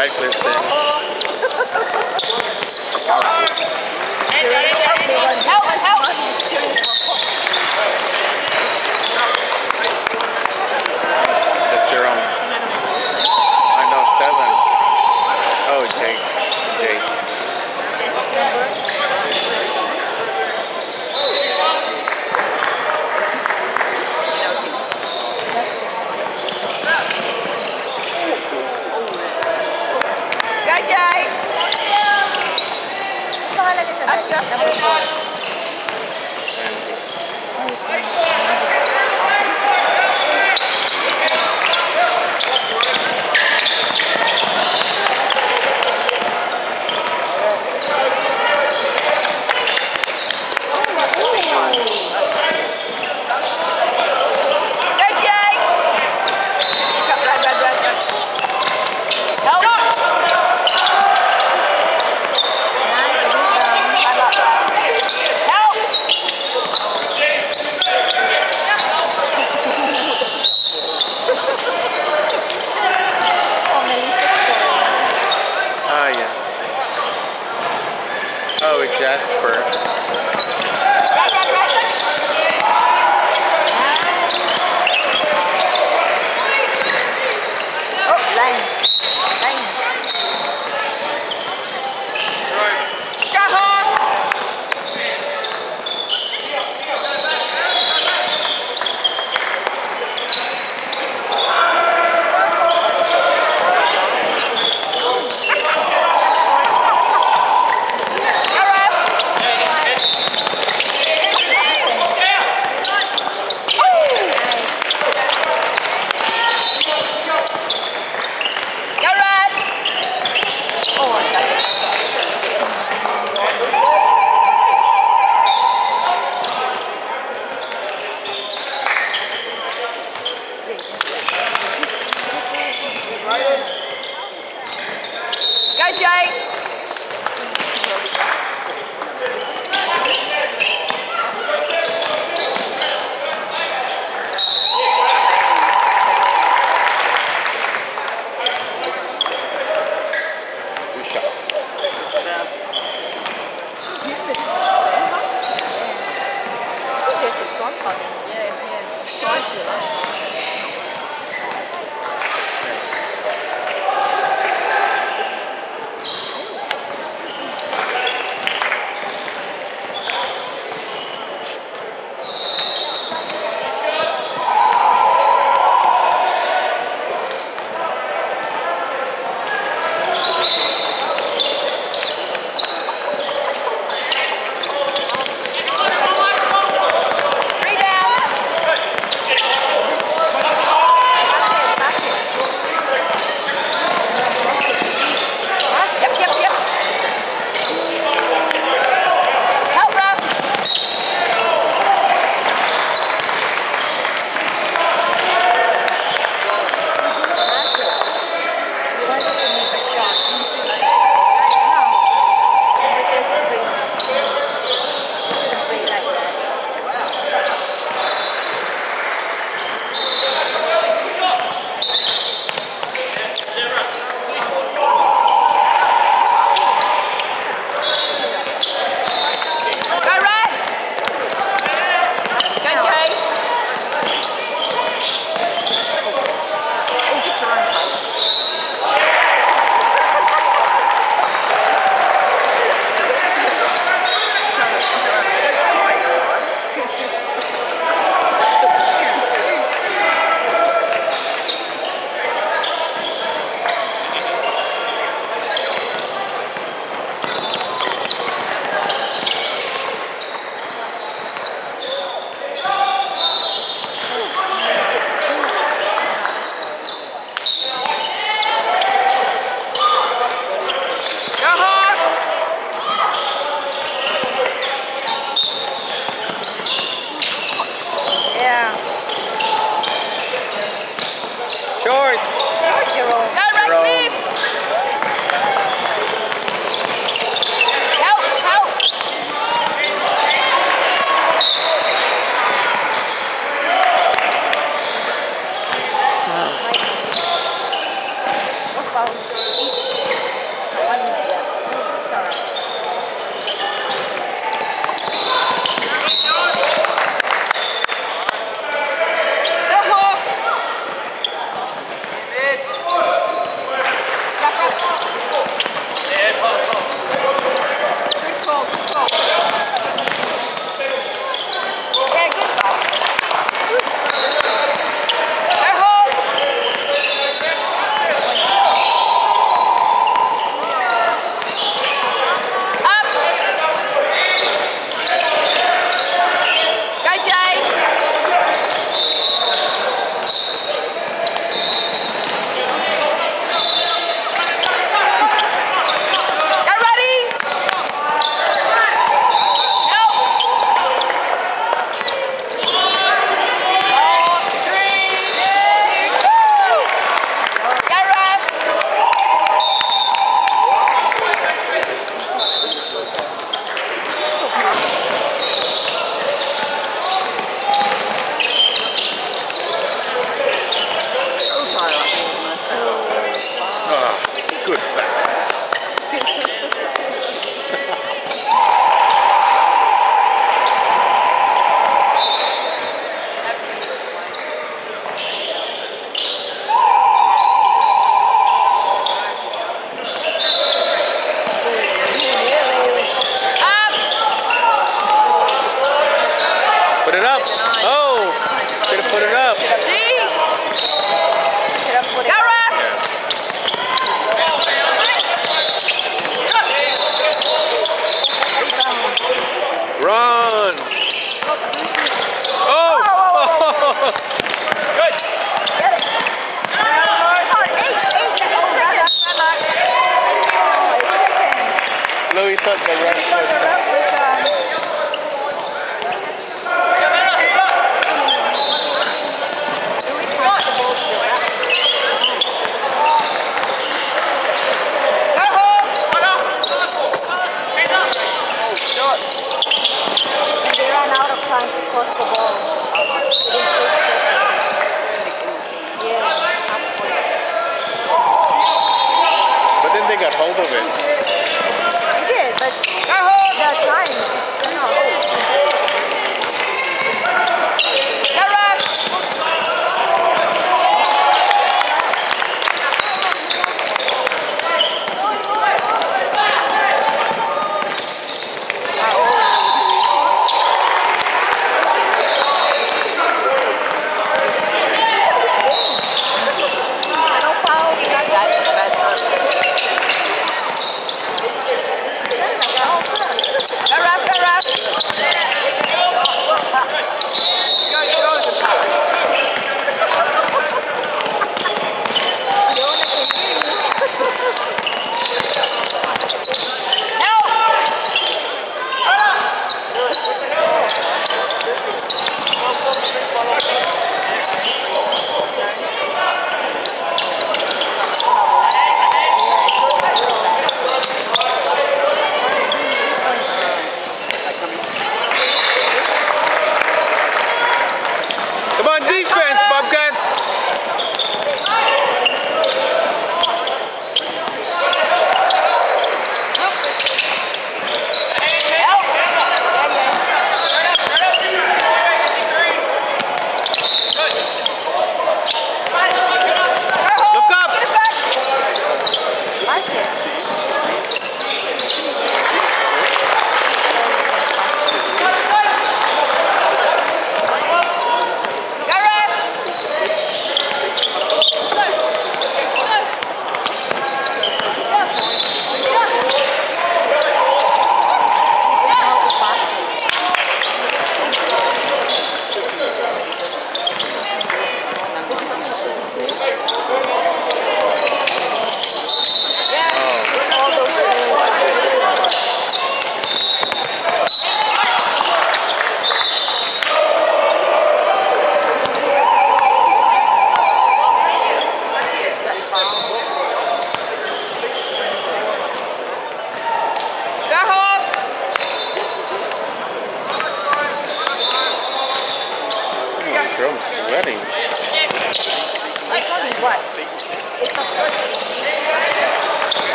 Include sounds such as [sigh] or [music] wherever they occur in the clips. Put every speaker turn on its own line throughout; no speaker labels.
All right,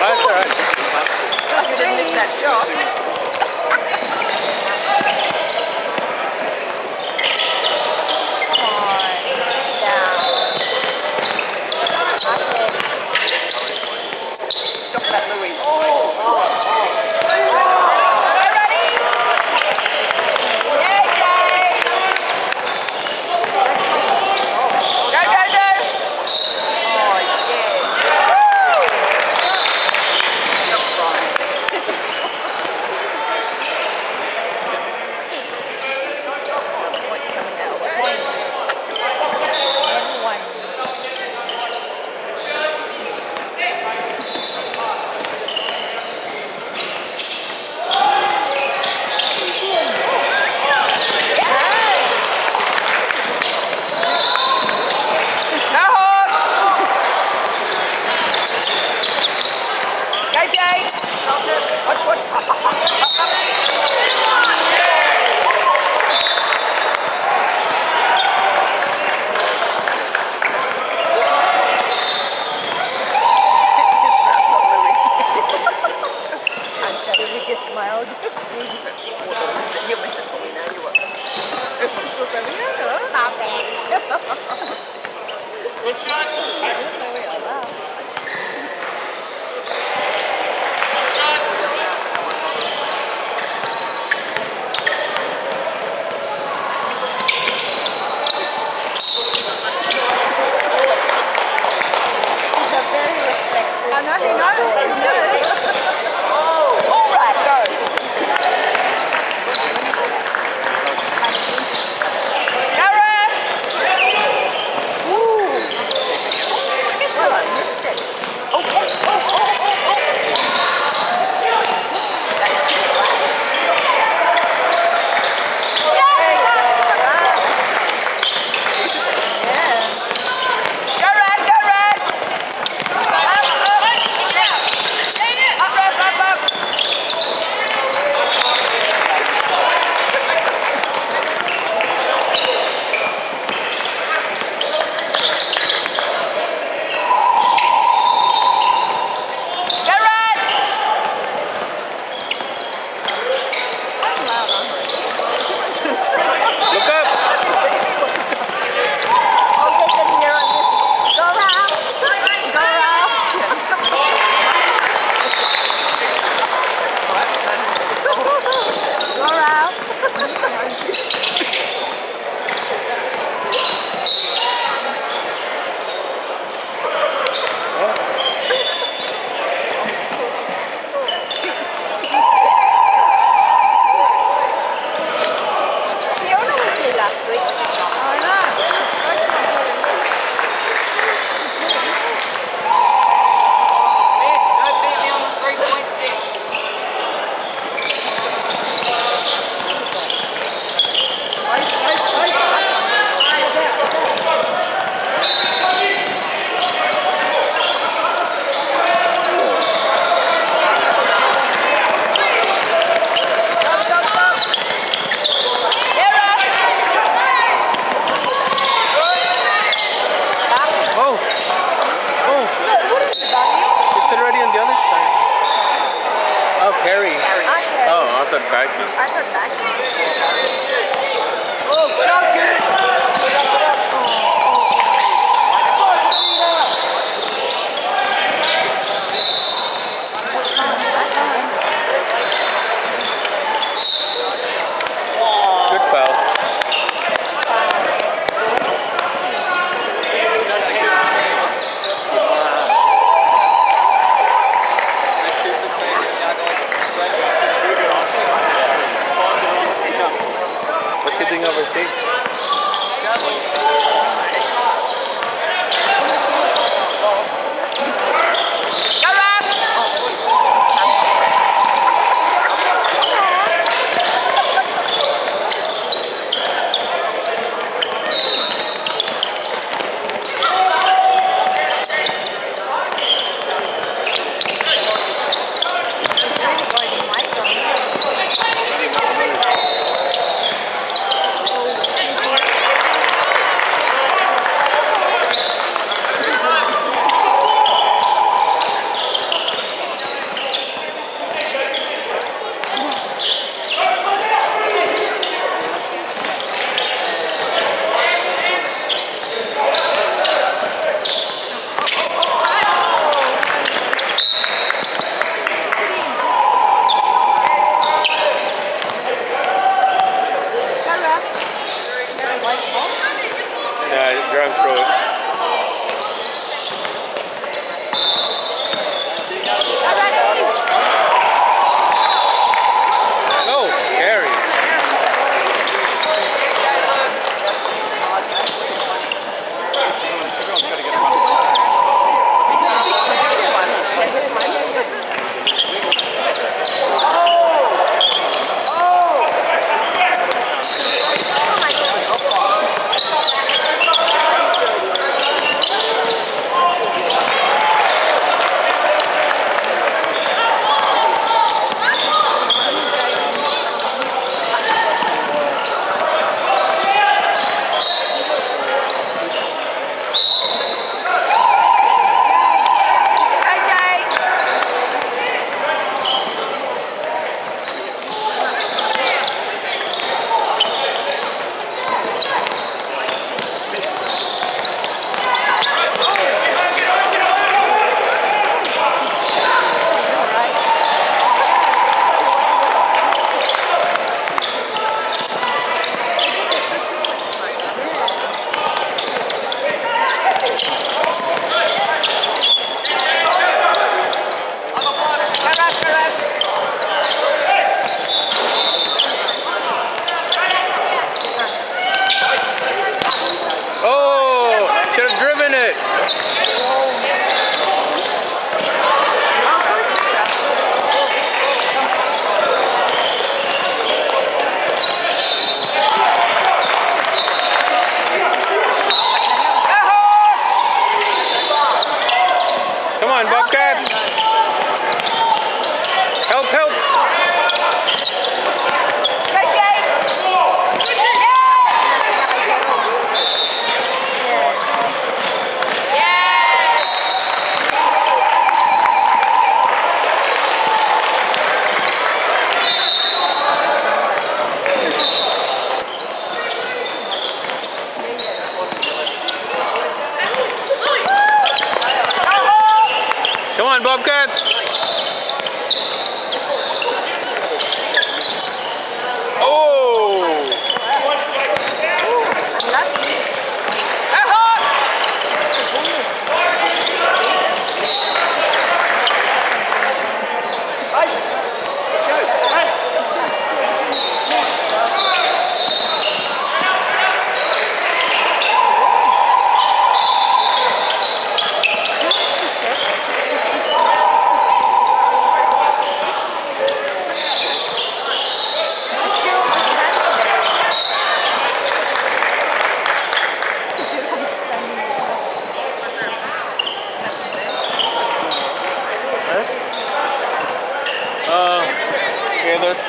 That's
all right.
You
didn't miss that shot.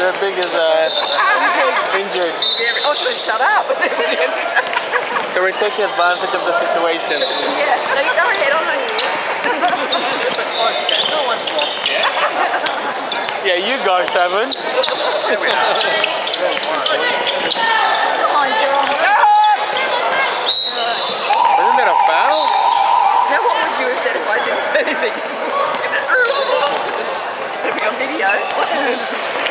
They're big as uh, injured.
Oh, should shut up?
Can we take advantage of the situation.
Yeah. No, you go ahead.
I'll know
Yeah, you go, Simon.
Come on, girl.
Isn't that a foul?
Now what would you have said if I didn't say anything? [laughs] video. [laughs]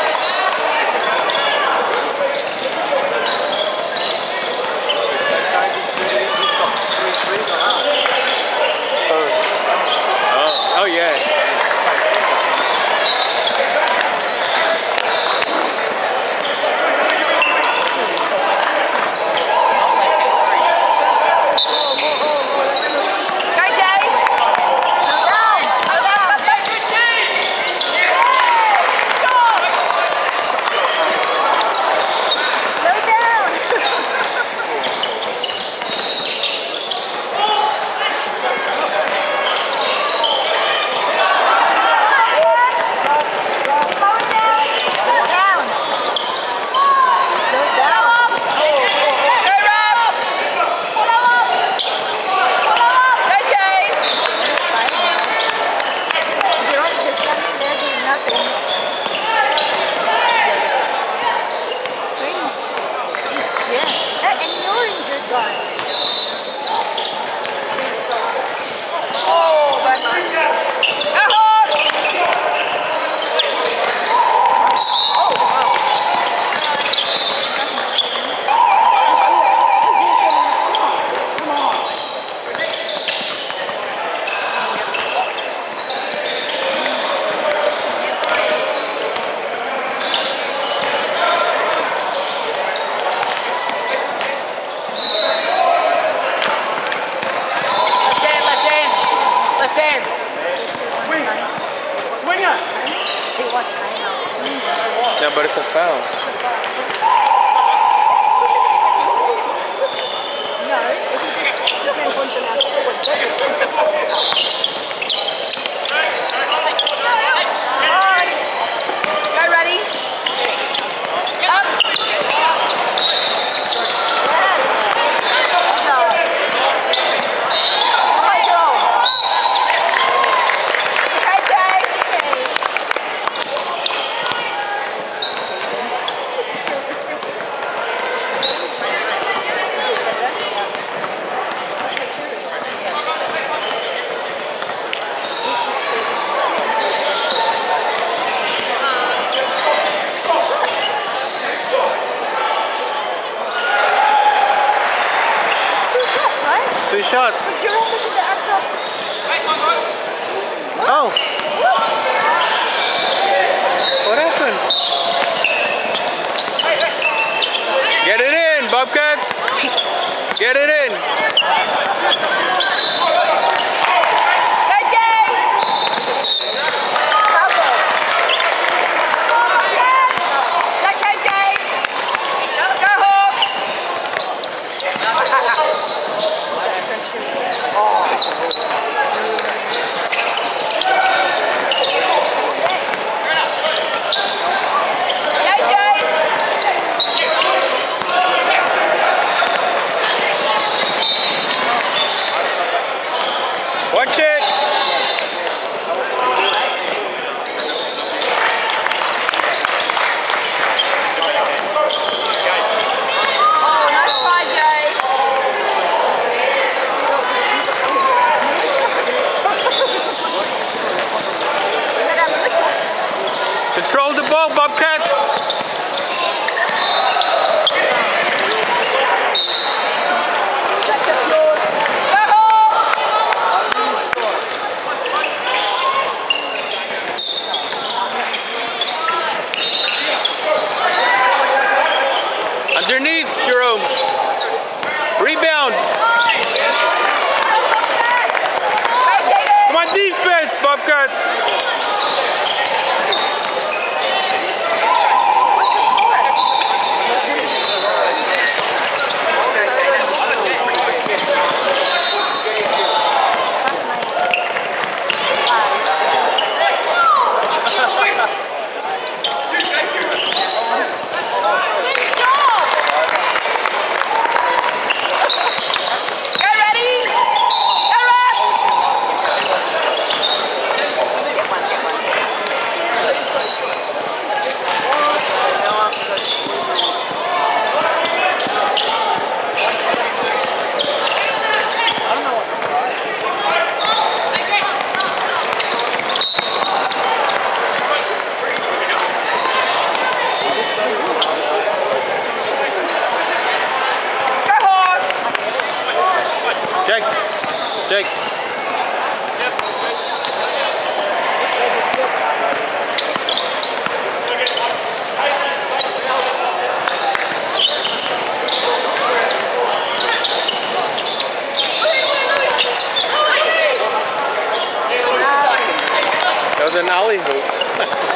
Denali hoop.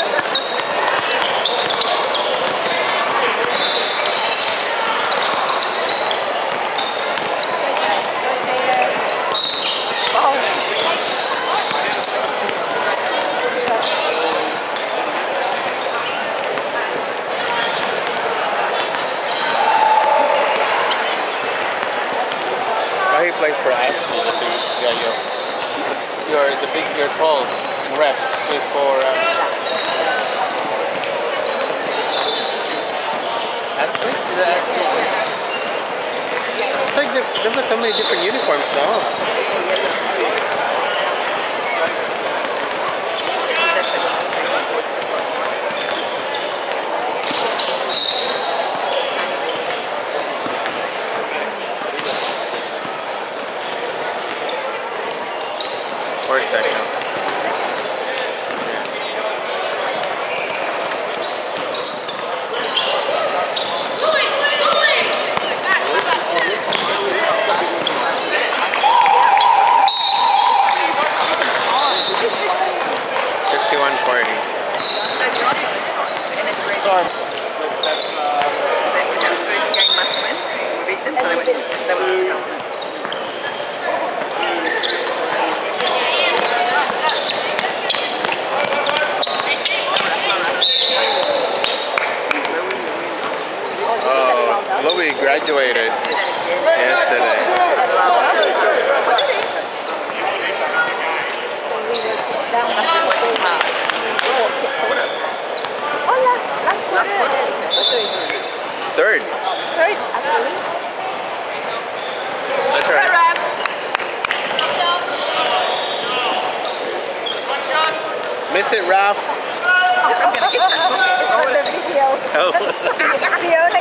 Video.
Oh.
Fiona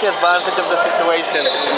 We're advantage of the situation.